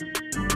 you